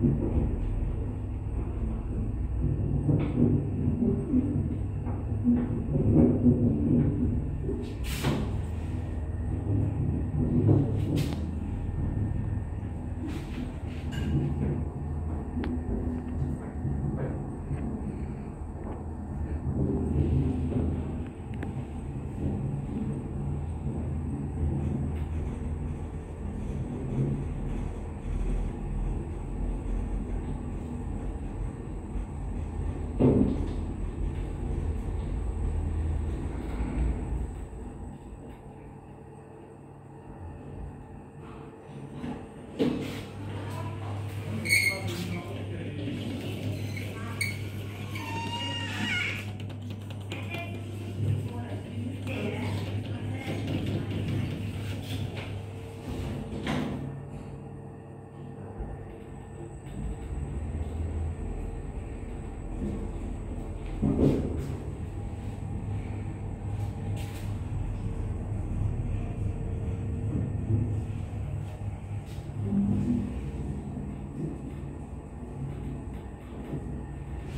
Thank you. Amen.